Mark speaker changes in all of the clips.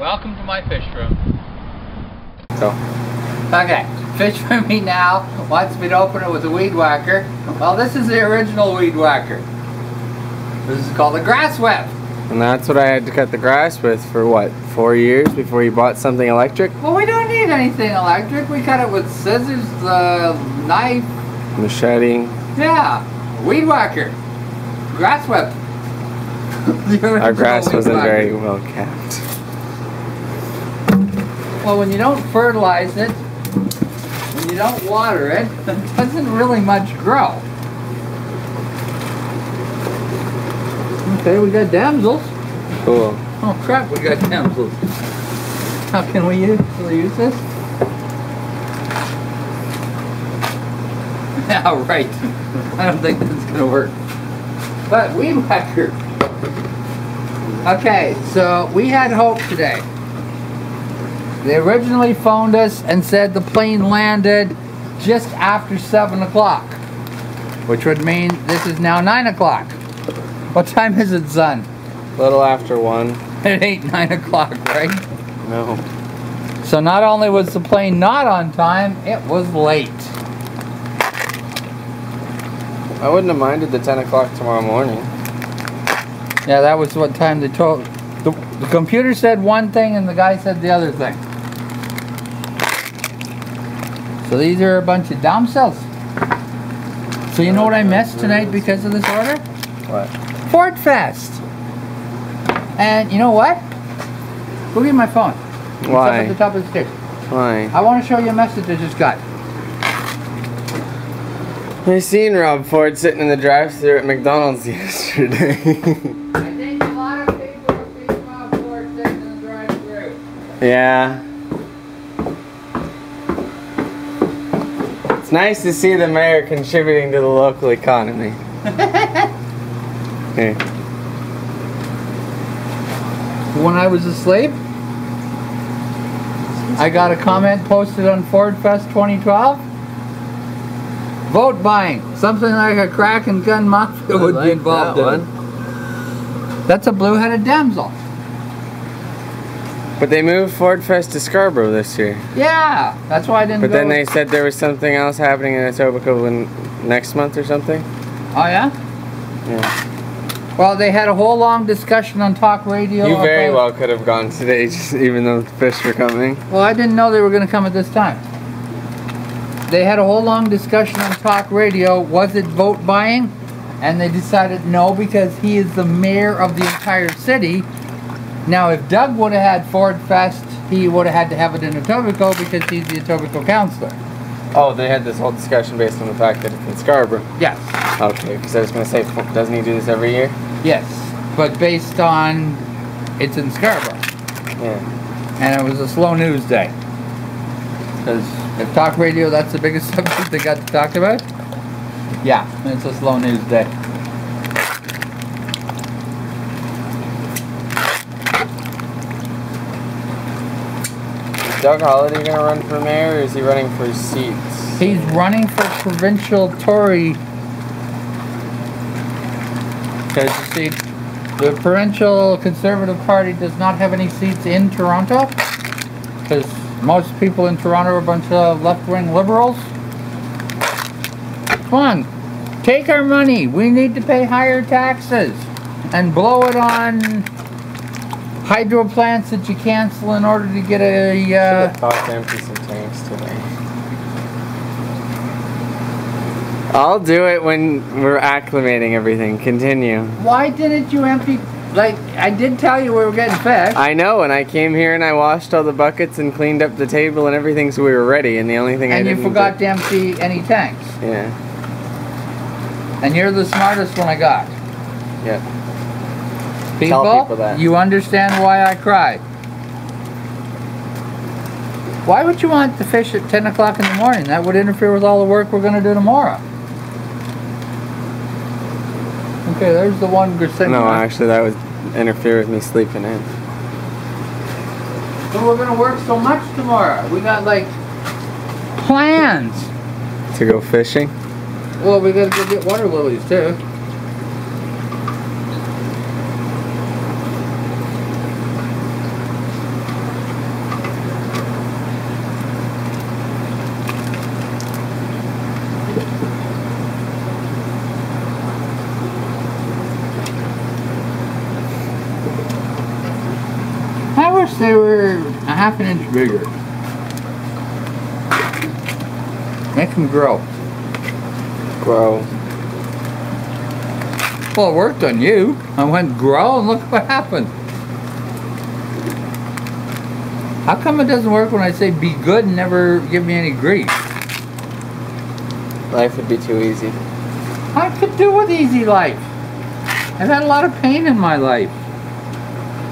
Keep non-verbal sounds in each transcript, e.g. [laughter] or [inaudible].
Speaker 1: Welcome to my fish room.
Speaker 2: So,
Speaker 3: Okay, fish for me now wants me to open it with a weed whacker. Well, this is the original weed whacker. This is called a grass whip.
Speaker 2: and that's what I had to cut the grass with for what, four years before you bought something electric?
Speaker 3: Well, we don't need anything electric. We cut it with scissors, the knife.
Speaker 2: Machete.
Speaker 3: Yeah, weed whacker, grass whip. [laughs]
Speaker 2: Our grass
Speaker 3: weed
Speaker 2: wasn't
Speaker 3: whacker.
Speaker 2: very well kept.
Speaker 3: Well, when you don't fertilize it, when you don't water it, [laughs] it doesn't really much grow. Okay, we got damsels.
Speaker 2: Cool.
Speaker 3: Oh crap, we got damsels. How can we use, we use this? [laughs] Yeah, right. I don't think that's gonna work. But weed [laughs] whacker. Okay, so we had hope today. They originally phoned us and said the plane landed just after 7 o'clock. Which would mean this is now 9 o'clock. What time is it, son?
Speaker 2: A little after one. [laughs]
Speaker 3: It ain't 9 o'clock, right?
Speaker 2: No.
Speaker 3: So not only was the plane not on time, it was late.
Speaker 2: I wouldn't have minded the 10 o'clock tomorrow morning.
Speaker 3: Yeah, that was what time they told. The, the computer said one thing and the guy said the other thing. So these are a bunch of damsels. So you know what I missed tonight because of this order?
Speaker 2: What?
Speaker 3: Ford Fest. And you know what? Go get my phone. It's up at the top of the stairs.
Speaker 2: Why?
Speaker 3: I want to show you a message I just got.
Speaker 2: I seen Rob Ford sitting in the drive-thru at McDonald's [laughs] yesterday.
Speaker 3: I think a lot of people are thinking about Ford sitting in the drive-thru.
Speaker 2: yeah. It's nice to see the mayor contributing to the local economy. [laughs] Here.
Speaker 3: When I was asleep, I got a comment posted on Ford Fest 2012. Vote buying. Something like a crack and gun mafia would be involved in. it. That's a blue-headed damsel.
Speaker 2: But they moved Ford Fest to Scarborough this year.
Speaker 3: Yeah, that's why I didn't
Speaker 2: But then they said there was something else happening in Etobicoke in next month or something.
Speaker 3: Oh yeah.
Speaker 2: Yeah.
Speaker 3: Well, they had a whole long discussion on talk radio.
Speaker 2: You very well could have gone today, [laughs] just even though the fish were coming.
Speaker 3: Well, I didn't know they were going to come at this time. They had a whole long discussion on talk radio. Was it vote buying? And they decided no because he is the mayor of the entire city. Now, if Doug would have had Ford Fest, he would have had to have it in Etobicoke because he's the Etobicoke councillor.
Speaker 2: Oh, they had this whole discussion based on the fact that it's in Scarborough.
Speaker 3: Yes,
Speaker 2: Okay, because I was going to say, doesn't he do this every year?
Speaker 3: yes. But based on it's in Scarborough.
Speaker 2: Yeah.
Speaker 3: and it was a slow news day. Because if talk radio, that's the biggest [laughs] subject they got to talk about. Yeah, it's a slow news day.
Speaker 2: Doug Holyday going to run for mayor, or is he running for seats?
Speaker 3: He's running for provincial Tory. Because you see, the provincial Conservative Party does not have any seats in Toronto. Because most people in Toronto are a bunch of left-wing liberals. Come on, take our money. We need to pay higher taxes and blow it on hydro plants that you cancel in order to get a.
Speaker 2: Should
Speaker 3: Uh,
Speaker 2: have thought to empty some tanks today. I'll do it when we're acclimating everything. Continue.
Speaker 3: why didn't you empty? Like I did tell you we were getting fish.
Speaker 2: I know, and I came here and I washed all the buckets and cleaned up the table and everything so we were ready. And the only thing I
Speaker 3: and you forgot
Speaker 2: do-
Speaker 3: to empty any tanks.
Speaker 2: Yeah,
Speaker 3: And you're the smartest one I got.
Speaker 2: yeah.
Speaker 3: People,
Speaker 2: people
Speaker 3: you understand why I cry. Why would you want to fish at 10 o'clock in the morning? That would interfere with all the work we're going to do tomorrow. Okay, there's the one Grisinga.
Speaker 2: No, actually, that would interfere with me sleeping in.
Speaker 3: But we're going to work so much tomorrow. We got like plans.
Speaker 2: To go fishing?
Speaker 3: Well, we got to go get water lilies too. They were a half an inch bigger. Make them grow.
Speaker 2: Grow.
Speaker 3: Well, it worked on you. I went grow and look what happened. How come it doesn't work when I say be good and never give me any grief?
Speaker 2: Life would be too easy.
Speaker 3: I could do with easy life. I've had a lot of pain in my life.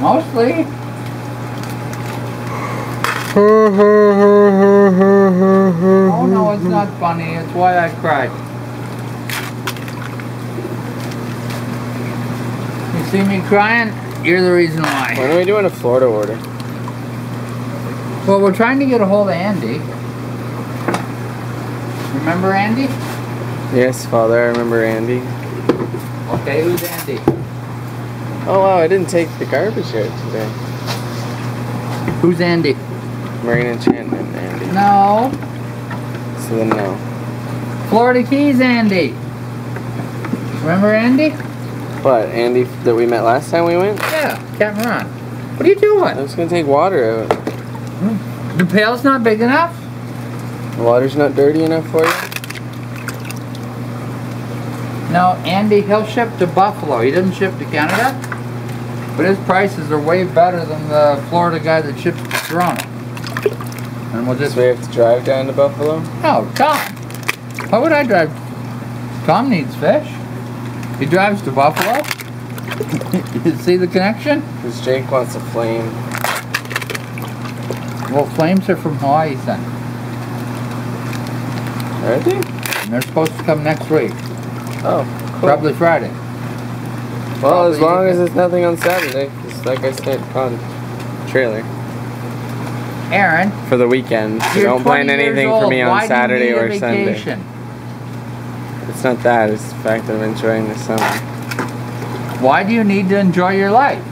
Speaker 3: Mostly. [laughs] Oh no, it's not funny. It's why I cried. You see me crying? You're the reason why.
Speaker 2: When are we doing a Florida order?
Speaker 3: Well, we're trying to get a hold of Andy. Remember Andy?
Speaker 2: Yes, Father, I remember Andy.
Speaker 3: Okay, who's Andy?
Speaker 2: Oh wow, I didn't take the garbage out today.
Speaker 3: Who's Andy?
Speaker 2: Marine Enchantment, Andy.
Speaker 3: No.
Speaker 2: So then no.
Speaker 3: Florida Keys Andy. Remember Andy?
Speaker 2: What, Andy that we met last time we went?
Speaker 3: Yeah, Captain Ron. What are you doing?
Speaker 2: I was gonna take water out. Hmm.
Speaker 3: The pail's not big enough?
Speaker 2: The water's not dirty enough for you?
Speaker 3: No, Andy, he'll ship to Buffalo. He doesn't ship to Canada. But his prices are way better than the Florida guy that ships to Toronto. And we'll just
Speaker 2: So we have to drive down to Buffalo?
Speaker 3: Oh, Tom. Why would I drive? Tom needs fish. He drives to Buffalo. [laughs] you see the connection?
Speaker 2: Because Jake wants a flame.
Speaker 3: Well, flames are from Hawaii, son.
Speaker 2: Are they?
Speaker 3: And they're supposed to come next week.
Speaker 2: Oh, cool.
Speaker 3: Probably Friday.
Speaker 2: Well, as long as there's nothing on Saturday. 'cause like I said, con trailer.
Speaker 3: Aaron,
Speaker 2: For the weekend. So don't plan
Speaker 3: 20 years
Speaker 2: anything for me on
Speaker 3: you
Speaker 2: Saturday or Sunday. It's not that, it's the fact that I'm enjoying the summer.
Speaker 3: Why do you need to enjoy your life?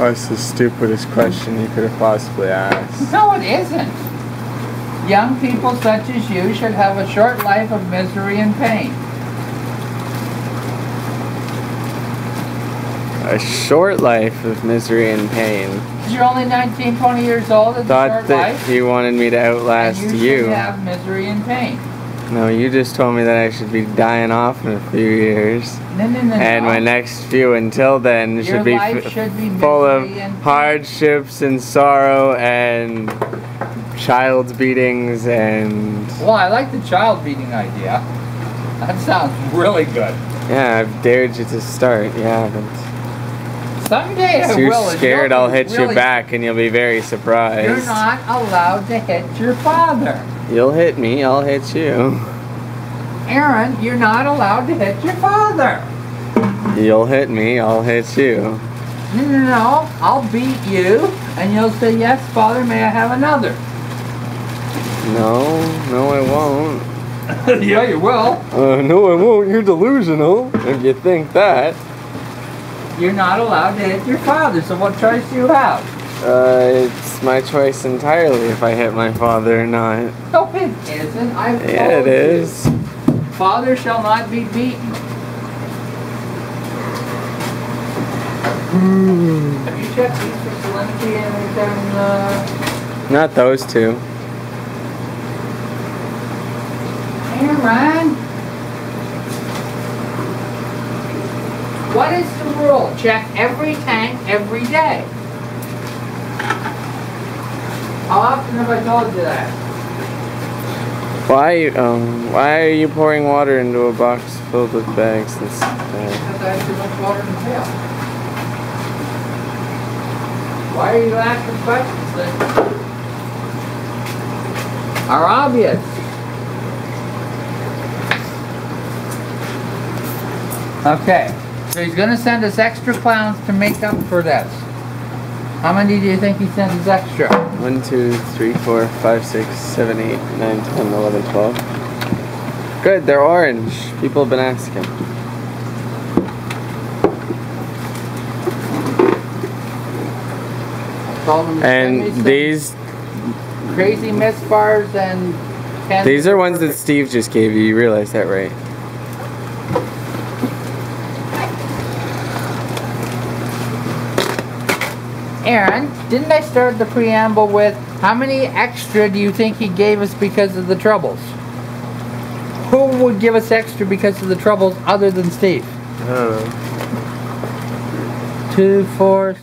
Speaker 2: Oh, That's the stupidest question you could have possibly asked.
Speaker 3: No, it isn't. Young people such as you should have a short life of misery and pain.
Speaker 2: A short life of misery and pain.
Speaker 3: You're only 19, 20 years old. It's
Speaker 2: Thought that
Speaker 3: life.
Speaker 2: you wanted me to outlast
Speaker 3: and you,
Speaker 2: you.
Speaker 3: have misery and pain.
Speaker 2: No, you just told me that I should be dying off in a few years.
Speaker 3: No, no, no,
Speaker 2: And my next few until then
Speaker 3: Your
Speaker 2: should be
Speaker 3: should be
Speaker 2: full of
Speaker 3: and
Speaker 2: hardships and sorrow and child's beatings and
Speaker 3: Well, I like the child beating idea. That sounds really good.
Speaker 2: yeah, I've dared you to start. You haven't.
Speaker 3: Someday I
Speaker 2: Too
Speaker 3: will.
Speaker 2: scared I'll hit you back and you'll be very surprised.
Speaker 3: You're not allowed to hit your father.
Speaker 2: You'll hit me, I'll hit you.
Speaker 3: Aaron, you're not allowed to hit your father.
Speaker 2: You'll hit me, I'll hit you.
Speaker 3: No, no, no. I'll beat you, and you'll say, yes, father, may I have another?
Speaker 2: No, no I won't. [laughs]
Speaker 3: yeah, you will.
Speaker 2: Uh, no I won't, you're delusional if you think that.
Speaker 3: You're not allowed to hit your father, so what choice do you have?
Speaker 2: Uh, it's my choice entirely if I hit my father or not.
Speaker 3: No, it isn't. I've
Speaker 2: Yeah, it is.
Speaker 3: you. Father shall not be beaten. Have you checked these for salinity and uh,
Speaker 2: Not those two.
Speaker 3: Aaron? What is the rule? Check every tank every day. How often have I told you that?
Speaker 2: Why, um, why are you pouring water into a box filled with bags? Uh,
Speaker 3: Because I have too much water in the pail. Why are you asking questions that are obvious? Okay, so he's gonna send us extra clowns to make up for this. How many do you think he sends us extra?
Speaker 2: one, two, three, four, five, six, seven, eight, nine, ten, eleven, twelve. Good, they're orange. People have been asking.
Speaker 3: Told him to send me
Speaker 2: And these,
Speaker 3: crazy misfires and
Speaker 2: these are ones that. Steve just gave you. You realize that, right?
Speaker 3: Aaron, didn't I start the preamble with how many extra do you think he gave us because of the troubles? Who would give us extra because of the troubles other than Steve?
Speaker 2: I don't know.
Speaker 3: Two, four,